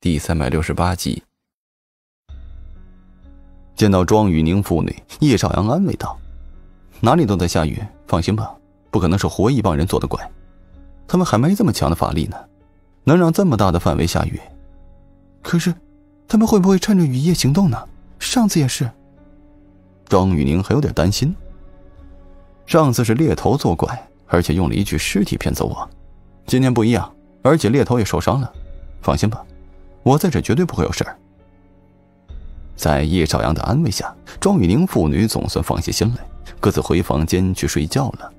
第三百六十八集。见到庄雨宁父女，叶少阳安慰道：“哪里都在下雨，放心吧，不可能是活一帮人做的怪。他们还没这么强的法力呢，能让这么大的范围下雨。可是，他们会不会趁着雨夜行动呢？上次也是。”庄雨宁还有点担心。上次是猎头作怪，而且用了一具尸体骗走我，今天不一样，而且猎头也受伤了。放心吧，我在这绝对不会有事儿。在叶少阳的安慰下，庄雨宁父女总算放下心来，各自回房间去睡觉了。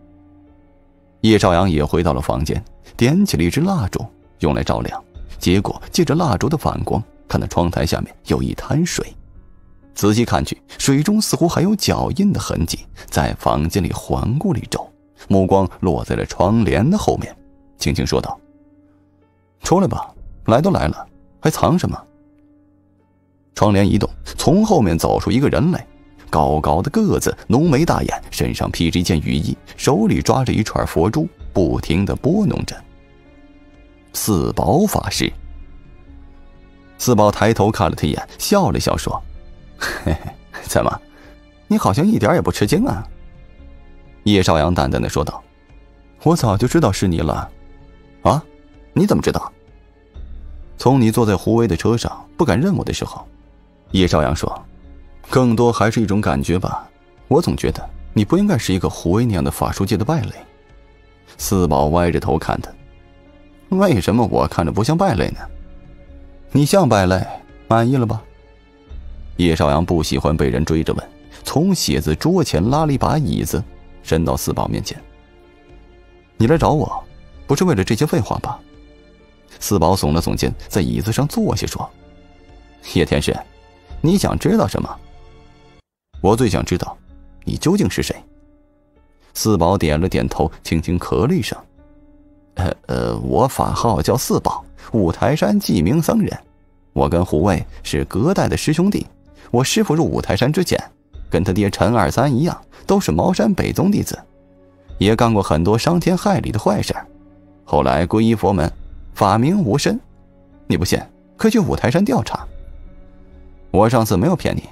叶少阳也回到了房间，点起了一支蜡烛，用来照亮。结果借着蜡烛的反光，看到窗台下面有一滩水，仔细看去，水中似乎还有脚印的痕迹。在房间里环顾了一周，目光落在了窗帘的后面，轻轻说道：“出来吧，来都来了，还藏什么？”窗帘一动，从后面走出一个人来，高高的个子，浓眉大眼，身上披着一件雨衣，手里抓着一串佛珠，不停的拨弄着。四宝法师。四宝抬头看了他一眼，笑了笑说：“嘿嘿，怎么，你好像一点也不吃惊啊？”叶少阳淡淡的说道：“我早就知道是你了。啊，你怎么知道？从你坐在胡威的车上不敢认我的时候。”叶少阳说：“更多还是一种感觉吧。我总觉得你不应该是一个胡威那样的法术界的败类。”四宝歪着头看他：“为什么我看着不像败类呢？你像败类，满意了吧？”叶少阳不喜欢被人追着问，从写字桌前拉了一把椅子，伸到四宝面前：“你来找我，不是为了这些废话吧？”四宝耸了耸肩，在椅子上坐下说：“叶天师。”你想知道什么？我最想知道，你究竟是谁？四宝点了点头，轻轻咳了一声：“呃呃，我法号叫四宝，五台山记名僧人。我跟胡卫是隔代的师兄弟。我师傅入五台山之前，跟他爹陈二三一样，都是茅山北宗弟子，也干过很多伤天害理的坏事。后来皈依佛门，法名无身。你不信，可以去五台山调查。”我上次没有骗你，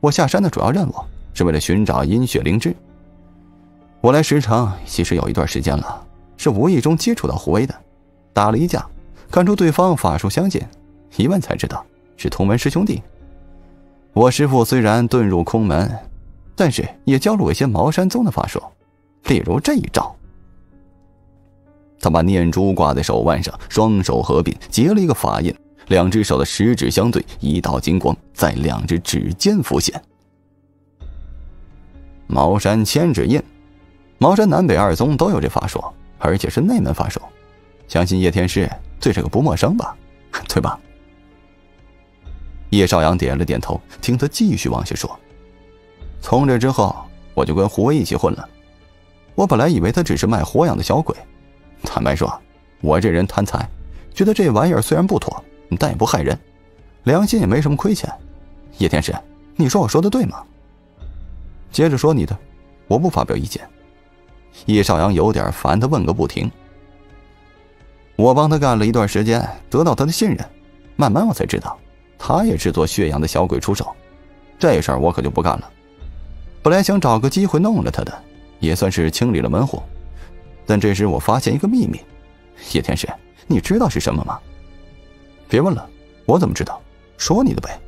我下山的主要任务是为了寻找阴血灵芝。我来石城其实有一段时间了，是无意中接触到胡威的，打了一架，看出对方法术相近，一问才知道是同门师兄弟。我师父虽然遁入空门，但是也教了我一些茅山宗的法术，例如这一招。他把念珠挂在手腕上，双手合并结了一个法印。两只手的食指相对，一道金光在两只指尖浮现。茅山千指印，茅山南北二宗都有这法术，而且是内门法术，相信叶天师对这个不陌生吧？对吧？叶少阳点了点头，听他继续往下说。从这之后，我就跟胡威一起混了。我本来以为他只是卖活养的小鬼，坦白说，我这人贪财，觉得这玩意儿虽然不妥。但也不害人，良心也没什么亏欠。叶天师，你说我说的对吗？接着说你的，我不发表意见。叶少阳有点烦，他问个不停。我帮他干了一段时间，得到他的信任，慢慢我才知道，他也制作血养的小鬼出手。这事儿我可就不干了。本来想找个机会弄了他的，也算是清理了门户。但这时我发现一个秘密，叶天师，你知道是什么吗？别问了，我怎么知道？说你的呗。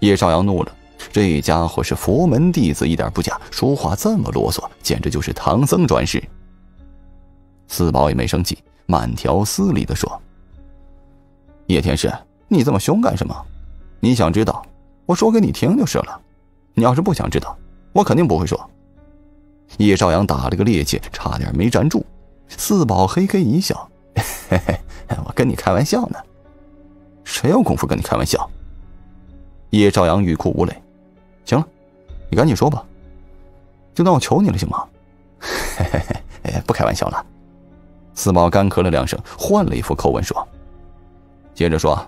叶少阳怒了，这家伙是佛门弟子，一点不假，说话这么啰嗦，简直就是唐僧转世。四宝也没生气，慢条斯理的说：“叶天师，你这么凶干什么？你想知道，我说给你听就是了。你要是不想知道，我肯定不会说。”叶少阳打了个趔趄，差点没站住。四宝嘿嘿一笑：“嘿嘿，我跟你开玩笑呢。”谁有功夫跟你开玩笑？叶少阳欲哭无泪。行了，你赶紧说吧，就当我求你了，行吗？嘿嘿嘿，不开玩笑了。四宝干咳了两声，换了一副口吻说：“接着说，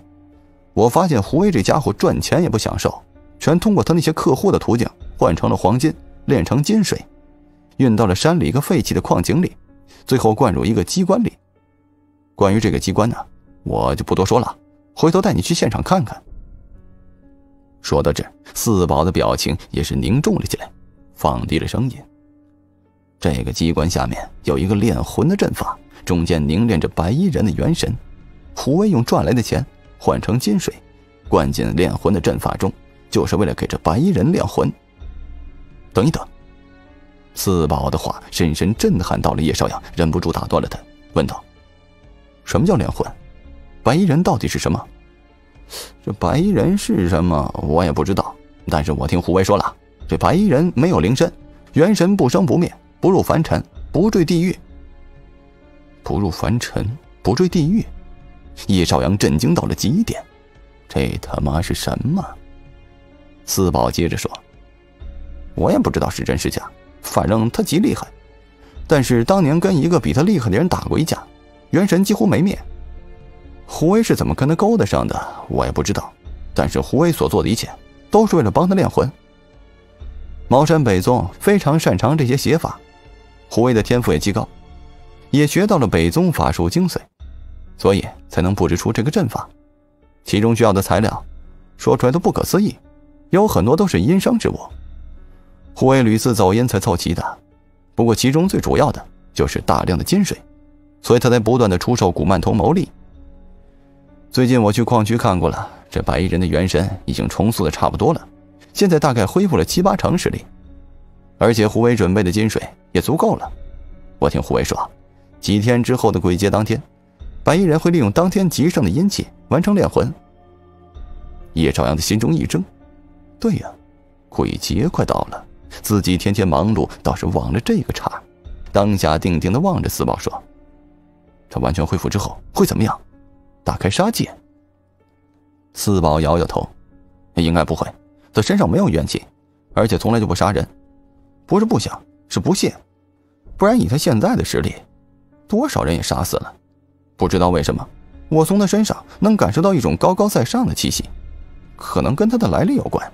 我发现胡威这家伙赚钱也不享受，全通过他那些客户的途径换成了黄金，炼成金水，运到了山里一个废弃的矿井里，最后灌入一个机关里。关于这个机关呢，我就不多说了。”回头带你去现场看看。说到这，四宝的表情也是凝重了起来，放低了声音。这个机关下面有一个炼魂的阵法，中间凝练着白衣人的元神。胡威用赚来的钱换成金水，灌进炼魂的阵法中，就是为了给这白衣人炼魂。等一等，四宝的话深深震撼到了叶少阳，忍不住打断了他，问道：“什么叫炼魂？白衣人到底是什么？”这白衣人是什么？我也不知道。但是我听胡威说了，这白衣人没有灵身，元神不生不灭，不入凡尘，不坠地狱。不入凡尘，不坠地狱。叶少阳震惊到了极点，这他妈是什么？四宝接着说：“我也不知道是真是假，反正他极厉害。但是当年跟一个比他厉害的人打过一架，元神几乎没灭。”胡威是怎么跟他勾搭上的，我也不知道。但是胡威所做的一切，都是为了帮他炼魂。茅山北宗非常擅长这些邪法，胡威的天赋也极高，也学到了北宗法术精髓，所以才能布置出这个阵法。其中需要的材料，说出来都不可思议，有很多都是阴伤之物。胡威屡次走阴才凑齐的，不过其中最主要的就是大量的金水，所以他才不断的出售古曼童牟利。最近我去矿区看过了，这白衣人的元神已经重塑的差不多了，现在大概恢复了七八成实力，而且胡伟准备的金水也足够了。我听胡伟说，几天之后的鬼节当天，白衣人会利用当天极盛的阴气完成炼魂。叶朝阳的心中一怔，对呀，鬼节快到了，自己天天忙碌，倒是忘了这个茬。当下定定的望着四宝说：“他完全恢复之后会怎么样？”打开杀戒。四宝摇摇头，应该不会。他身上没有怨气，而且从来就不杀人，不是不想，是不屑。不然以他现在的实力，多少人也杀死了。不知道为什么，我从他身上能感受到一种高高在上的气息，可能跟他的来历有关。